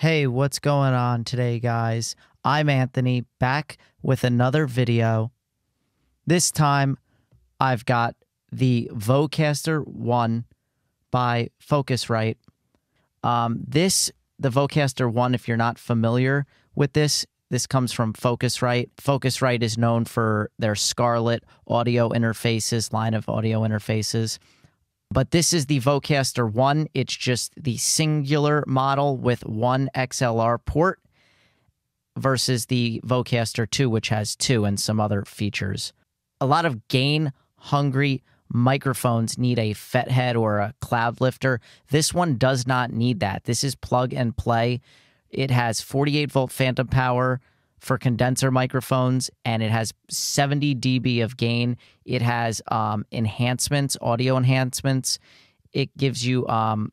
Hey, what's going on today, guys? I'm Anthony back with another video. This time, I've got the Vocaster 1 by Focusrite. Um, this, the Vocaster 1, if you're not familiar with this, this comes from Focusrite. Focusrite is known for their Scarlett audio interfaces, line of audio interfaces. But this is the Vocaster 1. It's just the singular model with one XLR port versus the Vocaster 2, which has two and some other features. A lot of gain hungry microphones need a FET head or a cloud lifter. This one does not need that. This is plug and play. It has 48 volt phantom power for condenser microphones and it has 70 dB of gain. It has um, enhancements, audio enhancements. It gives you um,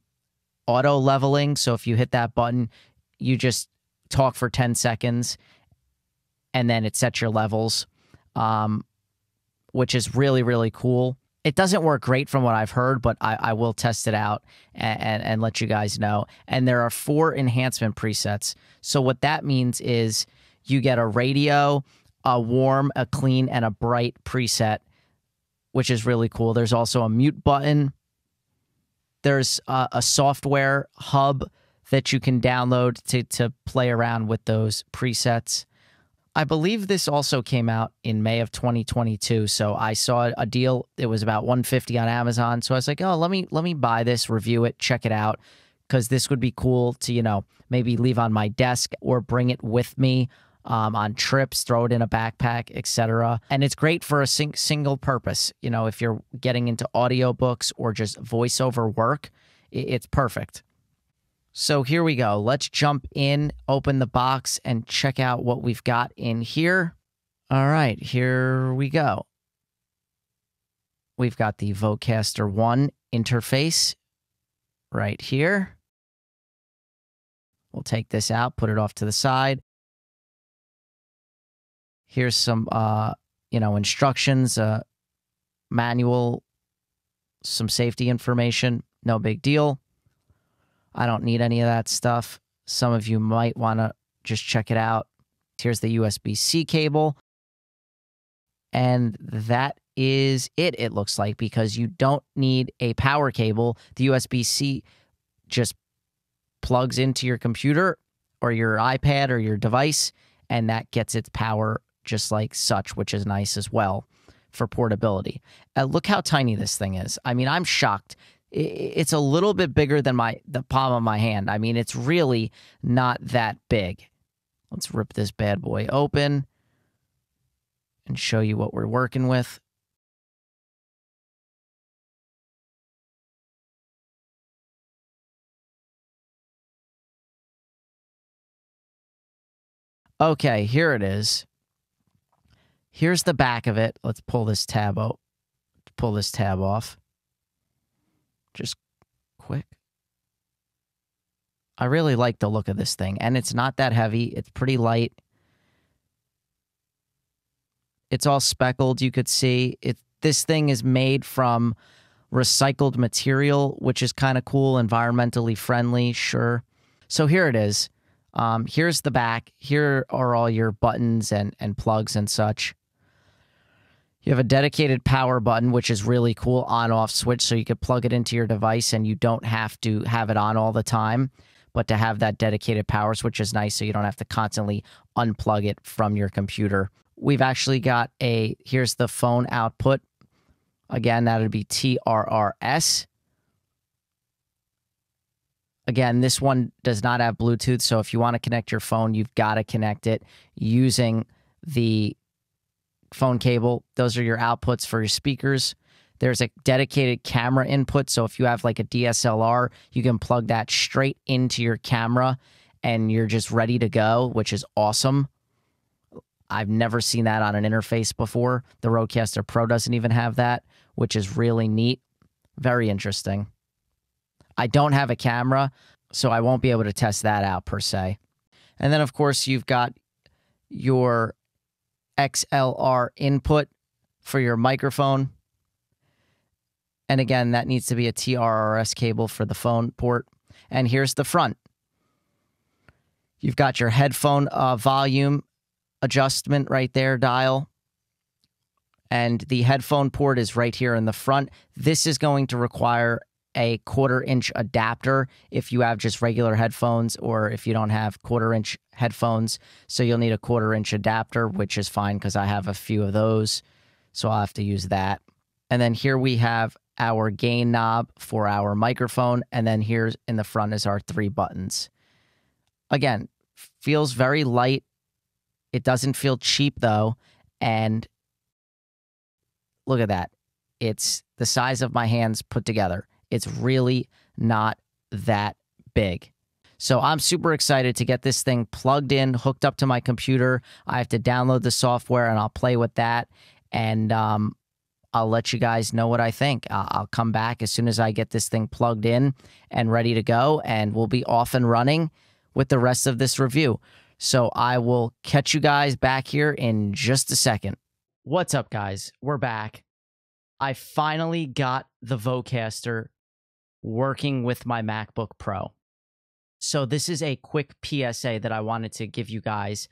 auto leveling. So if you hit that button, you just talk for 10 seconds and then it sets your levels, um, which is really, really cool. It doesn't work great from what I've heard, but I, I will test it out and, and, and let you guys know. And there are four enhancement presets. So what that means is you get a radio, a warm, a clean, and a bright preset, which is really cool. There's also a mute button. There's a, a software hub that you can download to, to play around with those presets. I believe this also came out in May of 2022. So I saw a deal. It was about 150 on Amazon. So I was like, oh, let me let me buy this, review it, check it out, because this would be cool to you know maybe leave on my desk or bring it with me um, on trips, throw it in a backpack, etc. And it's great for a sing- single purpose. You know, if you're getting into audiobooks or just voiceover work, it's perfect. So here we go. Let's jump in, open the box, and check out what we've got in here. All right, here we go. We've got the Vocaster 1 interface right here. We'll take this out, put it off to the side. Here's some, uh, you know, instructions, uh, manual, some safety information. No big deal. I don't need any of that stuff. Some of you might want to just check it out. Here's the USB C cable. And that is it, it looks like, because you don't need a power cable. The USB C just plugs into your computer or your iPad or your device, and that gets its power just like such, which is nice as well for portability. Uh, look how tiny this thing is. I mean, I'm shocked it's a little bit bigger than my the palm of my hand. I mean, it's really not that big. Let's rip this bad boy open and show you what we're working with. Okay, here it is. Here's the back of it. Let's pull this tab out. Pull this tab off just quick. I really like the look of this thing, and it's not that heavy. It's pretty light. It's all speckled. You could see it. This thing is made from recycled material, which is kind of cool, environmentally friendly. Sure. So here it is. Um, here's the back. Here are all your buttons and and plugs and such. You have a dedicated power button, which is really cool, on off switch, so you could plug it into your device and you don't have to have it on all the time. But to have that dedicated power switch is nice, so you don't have to constantly unplug it from your computer. We've actually got a here's the phone output. Again, that would be TRRS. Again, this one does not have Bluetooth, so if you want to connect your phone, you've got to connect it using the phone cable. Those are your outputs for your speakers. There's a dedicated camera input. So if you have like a DSLR, you can plug that straight into your camera and you're just ready to go, which is awesome. I've never seen that on an interface before. The Rodecaster Pro doesn't even have that, which is really neat. Very interesting. I don't have a camera, so I won't be able to test that out per se. And then, of course, you've got your XLR input for your microphone. And again, that needs to be a TRRS cable for the phone port. And here's the front. You've got your headphone uh, volume adjustment right there, dial. And the headphone port is right here in the front. This is going to require a quarter inch adapter if you have just regular headphones or if you don't have quarter inch headphones. So you'll need a quarter inch adapter, which is fine because I have a few of those. So I'll have to use that. And then here we have our gain knob for our microphone. And then here in the front is our three buttons. Again, feels very light. It doesn't feel cheap though. And look at that. It's the size of my hands put together. It's really not that big. So I'm super excited to get this thing plugged in, hooked up to my computer. I have to download the software and I'll play with that. And um, I'll let you guys know what I think. I'll come back as soon as I get this thing plugged in and ready to go, and we'll be off and running with the rest of this review. So I will catch you guys back here in just a second. What's up, guys? We're back. I finally got the Vocaster working with my MacBook Pro. So this is a quick PSA that I wanted to give you guys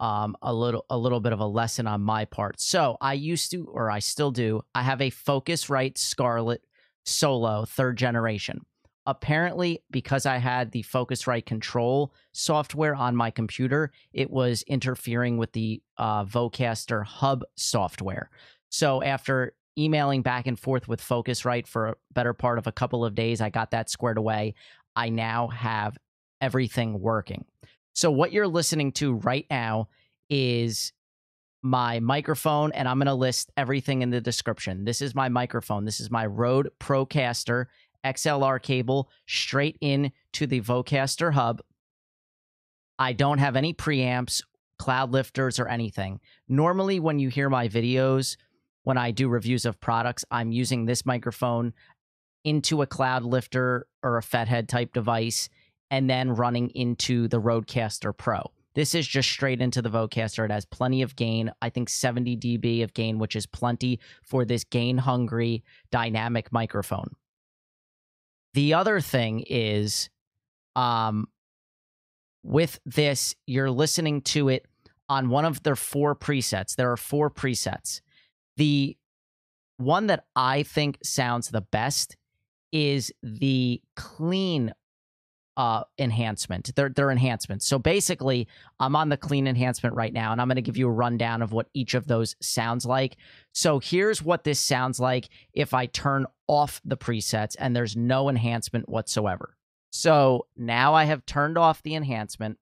um, a little a little bit of a lesson on my part. So I used to, or I still do, I have a Focusrite Scarlett Solo third generation. Apparently, because I had the Focusrite Control software on my computer, it was interfering with the uh, Vocaster Hub software. So after emailing back and forth with Focusrite for a better part of a couple of days. I got that squared away. I now have everything working. So, what you're listening to right now is my microphone, and I'm going to list everything in the description. This is my microphone. This is my Rode Procaster XLR cable straight in to the Vocaster hub. I don't have any preamps, cloud lifters, or anything. Normally, when you hear my videos, when I do reviews of products, I'm using this microphone into a cloud lifter or a Fethead type device and then running into the Rodecaster Pro. This is just straight into the Vocaster. It has plenty of gain. I think 70 dB of gain, which is plenty for this gain hungry dynamic microphone. The other thing is um, with this, you're listening to it on one of their four presets. There are four presets. The one that I think sounds the best is the clean uh, enhancement. They're, they're enhancements. So basically, I'm on the clean enhancement right now, and I'm going to give you a rundown of what each of those sounds like. So here's what this sounds like if I turn off the presets and there's no enhancement whatsoever. So now I have turned off the enhancement.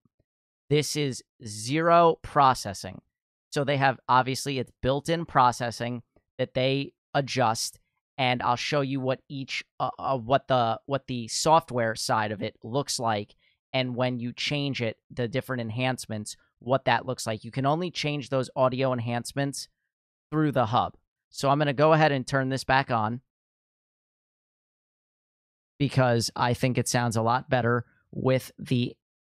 This is zero processing. So they have obviously it's built in processing that they adjust and I'll show you what each uh, uh, what the what the software side of it looks like and when you change it the different enhancements what that looks like. You can only change those audio enhancements through the hub. So I'm going to go ahead and turn this back on because I think it sounds a lot better with the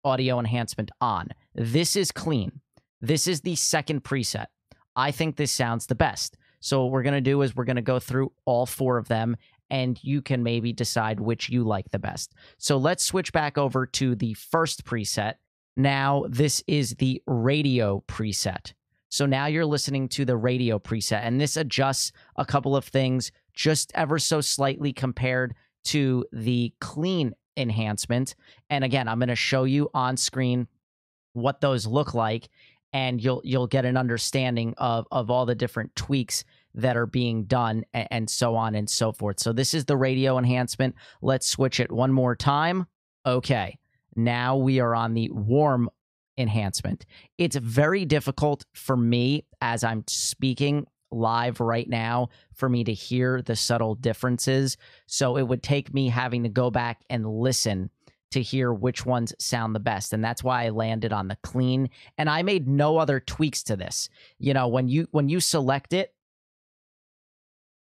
audio enhancement on. This is clean. This is the second preset. I think this sounds the best. So what we're going to do is we're going to go through all four of them and you can maybe decide which you like the best. So let's switch back over to the first preset. Now this is the radio preset. So now you're listening to the radio preset and this adjusts a couple of things just ever so slightly compared to the clean enhancement. And again, I'm going to show you on screen what those look like and you'll you'll get an understanding of of all the different tweaks that are being done and, and so on and so forth. So this is the radio enhancement. Let's switch it one more time. Okay. Now we are on the warm enhancement. It's very difficult for me as I'm speaking live right now for me to hear the subtle differences. So it would take me having to go back and listen to hear which ones sound the best and that's why I landed on the clean and I made no other tweaks to this. You know, when you when you select it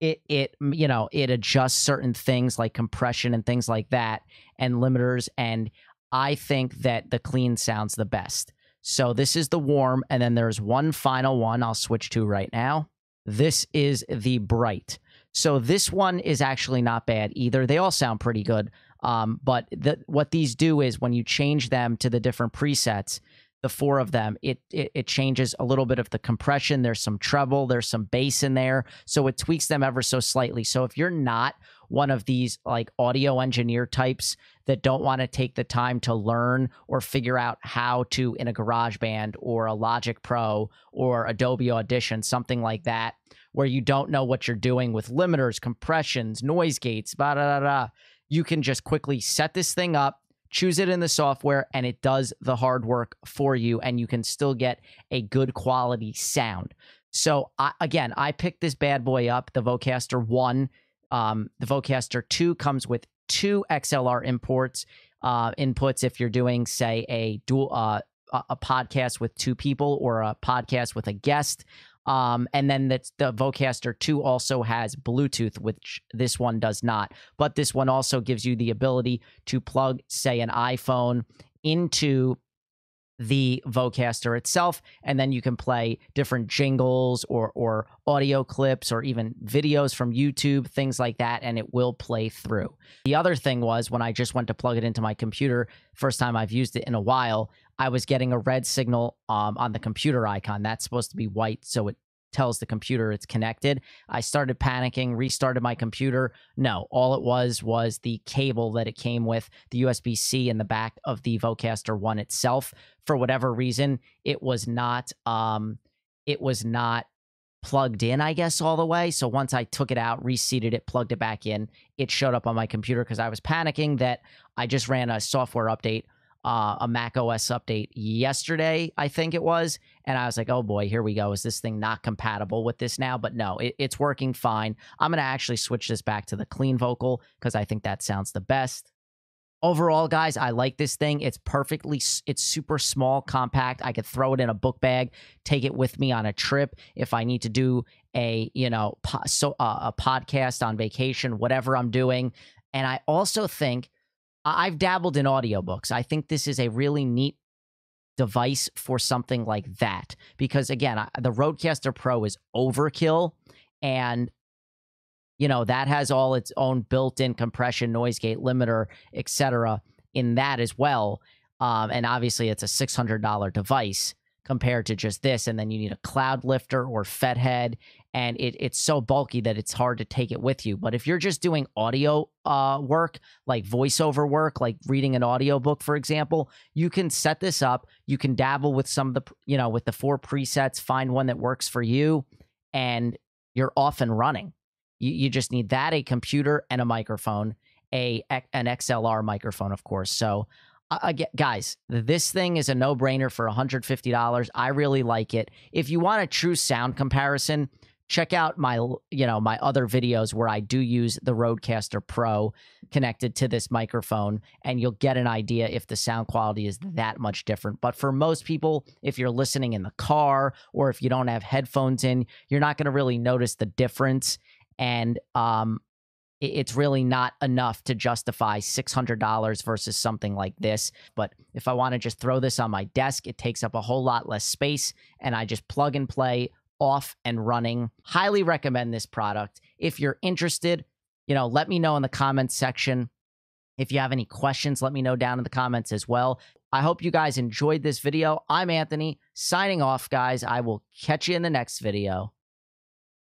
it it you know, it adjusts certain things like compression and things like that and limiters and I think that the clean sounds the best. So this is the warm and then there's one final one I'll switch to right now. This is the bright. So this one is actually not bad either. They all sound pretty good. Um, but the, what these do is when you change them to the different presets, the four of them, it, it, it changes a little bit of the compression. There's some treble, there's some bass in there, so it tweaks them ever so slightly. So if you're not one of these like audio engineer types that don't want to take the time to learn or figure out how to in a GarageBand or a Logic Pro or Adobe Audition, something like that, where you don't know what you're doing with limiters, compressions, noise gates, blah, blah, blah, blah. You can just quickly set this thing up, choose it in the software, and it does the hard work for you, and you can still get a good quality sound. So, I, again, I picked this bad boy up, the Vocaster 1. Um, the Vocaster 2 comes with two XLR imports, uh, inputs if you're doing, say, a dual uh, a podcast with two people or a podcast with a guest. Um, and then the, the Vocaster 2 also has Bluetooth, which this one does not. But this one also gives you the ability to plug, say, an iPhone into the Vocaster itself, and then you can play different jingles or or audio clips or even videos from YouTube, things like that, and it will play through. The other thing was when I just went to plug it into my computer, first time I've used it in a while, I was getting a red signal um, on the computer icon. That's supposed to be white, so it tells the computer it's connected. I started panicking, restarted my computer. No, all it was was the cable that it came with, the USB C in the back of the Vocaster One itself. For whatever reason, it was not. Um, it was not plugged in, I guess, all the way. So once I took it out, reseated it, plugged it back in, it showed up on my computer because I was panicking that I just ran a software update uh, a Mac OS update yesterday, I think it was. And I was like, oh boy, here we go. Is this thing not compatible with this now? But no, it, it's working fine. I'm going to actually switch this back to the clean vocal because I think that sounds the best. Overall, guys, I like this thing. It's perfectly, it's super small, compact. I could throw it in a book bag, take it with me on a trip if I need to do a, you know, po- so uh, a podcast on vacation, whatever I'm doing. And I also think I've dabbled in audiobooks. I think this is a really neat device for something like that because again, I, the Rodecaster Pro is overkill and you know, that has all its own built-in compression, noise gate limiter, etc. in that as well. Um, and obviously it's a $600 device compared to just this. And then you need a cloud lifter or FetHead and it, it's so bulky that it's hard to take it with you. But if you're just doing audio uh, work, like voiceover work, like reading an audiobook, for example, you can set this up. You can dabble with some of the, you know, with the four presets, find one that works for you, and you're off and running. You, you just need that, a computer, and a microphone, a an XLR microphone, of course. So uh, guys, this thing is a no brainer for $150. I really like it. If you want a true sound comparison, check out my you know my other videos where I do use the Rodecaster Pro connected to this microphone and you'll get an idea if the sound quality is that much different. But for most people, if you're listening in the car or if you don't have headphones in, you're not going to really notice the difference and um it's really not enough to justify $600 versus something like this. But if I want to just throw this on my desk, it takes up a whole lot less space and I just plug and play off and running. Highly recommend this product. If you're interested, you know, let me know in the comments section. If you have any questions, let me know down in the comments as well. I hope you guys enjoyed this video. I'm Anthony signing off, guys. I will catch you in the next video.